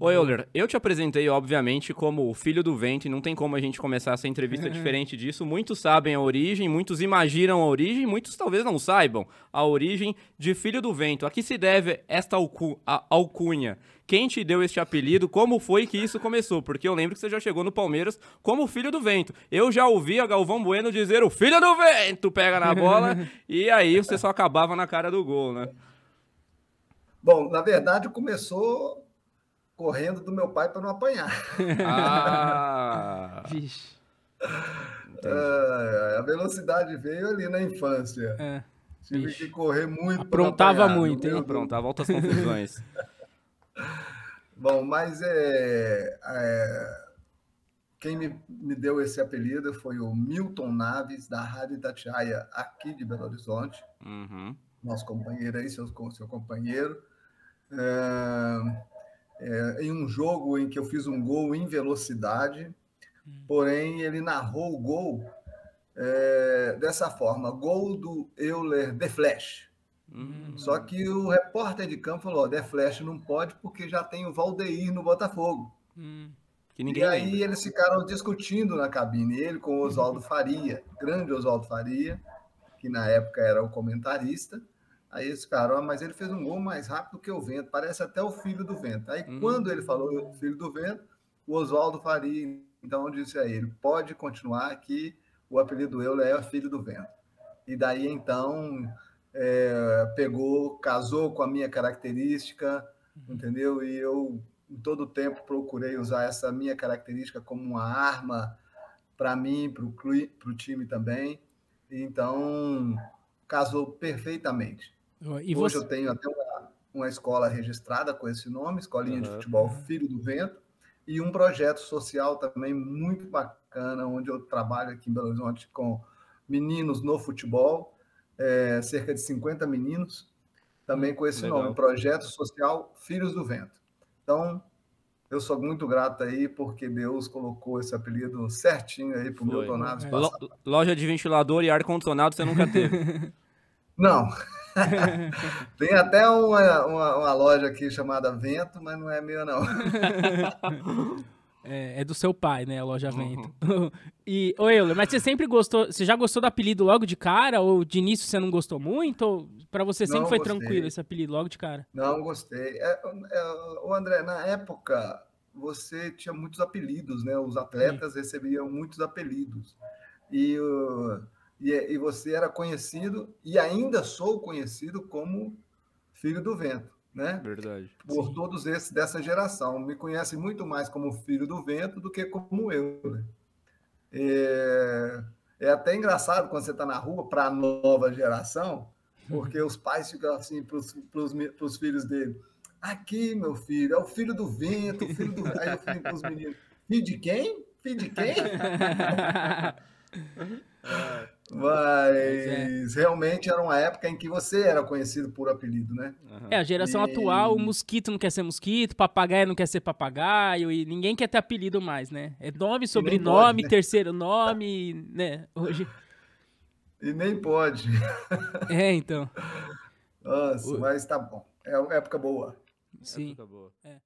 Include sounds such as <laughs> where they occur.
Ô Euler, eu te apresentei, obviamente, como o filho do vento, e não tem como a gente começar essa entrevista <laughs> diferente disso. Muitos sabem a origem, muitos imaginam a origem, muitos talvez não saibam a origem de filho do vento. A que se deve esta alcu alcunha? Quem te deu este apelido? Como foi que isso começou? Porque eu lembro que você já chegou no Palmeiras como filho do vento. Eu já ouvi a Galvão Bueno dizer o filho do vento pega na bola, <laughs> e aí você só acabava na cara do gol, né? Bom, na verdade começou correndo do meu pai para não apanhar. <laughs> Ah! Vixe. É, a velocidade veio ali na infância. É. Tive Vixe. que correr muito. Aprontava apanhar. muito, hein? Aprontava altas confusões. <laughs> Bom, mas é, é, quem me, me deu esse apelido foi o Milton Naves, da Rádio Itatiaia, aqui de Belo Horizonte. Uhum. nosso companheiro aí, seu, seu companheiro. É, é, em um jogo em que eu fiz um gol em velocidade, porém ele narrou o gol é, dessa forma: gol do Euler The Flash. Hum. Só que o repórter de campo falou: The Flash não pode porque já tem o Valdeir no Botafogo. Hum. Que ninguém E aí lembra. eles ficaram discutindo na cabine, ele com o Oswaldo Faria, grande Oswaldo Faria, que na época era o comentarista. Aí eles ficaram, ah, mas ele fez um gol mais rápido que o vento, parece até o filho do vento. Aí Hum. quando ele falou filho do vento, o Oswaldo Faria então disse a ele, pode continuar que o apelido Euler é filho do vento. E daí então é, pegou, casou com a minha característica, entendeu? E eu em todo tempo procurei usar essa minha característica como uma arma para mim, para o time também. Então, casou perfeitamente. E Hoje você... eu tenho até uma, uma escola registrada com esse nome, Escolinha de Uhum. Futebol Filho do Vento, e um projeto social também muito bacana, onde eu trabalho aqui em Belo Horizonte com meninos no futebol, é, cerca de 50 meninos, também com esse Legal. nome, Projeto Social Filhos do Vento. Então, eu sou muito grato aí porque Deus colocou esse apelido certinho aí para o Foi. É. passar. Lo- loja de ventilador e ar-condicionado você nunca teve. <laughs> <laughs> Não. Tem até uma, uma, uma loja aqui chamada Vento, mas não é minha, não. <laughs> É, é do seu pai, né? A loja Uhum. Vento. <laughs> e, ô Euler, mas você sempre gostou. Você já gostou do apelido logo de cara? Ou de início você não gostou muito? Ou pra você sempre Não foi gostei. tranquilo esse apelido logo de cara? Não gostei. É, é, o André, na época, você tinha muitos apelidos, né? Os atletas recebiam muitos apelidos. E, o- e, e você era conhecido, e ainda sou conhecido como Filho do Vento, né? Verdade. por todos esses dessa geração. Me conhecem muito mais como filho do vento do que como eu. né? É, é até engraçado quando você está na rua para a nova geração, porque os pais ficam assim para os filhos dele. Aqui, meu filho, é o filho do vento, o filho do. Aí eu falei para os meninos: filho de quem? Filho de quem? <laughs> Mas realmente era uma época em que você era conhecido por apelido, né? É, a geração E- atual, o mosquito não quer ser mosquito, papagaio não quer ser papagaio, e ninguém quer ter apelido mais, né? É nome, sobrenome, né? terceiro nome, né? Hoje. E nem pode. É, então. Nossa, O- mas tá bom. É uma época boa. Sim. Época boa. É.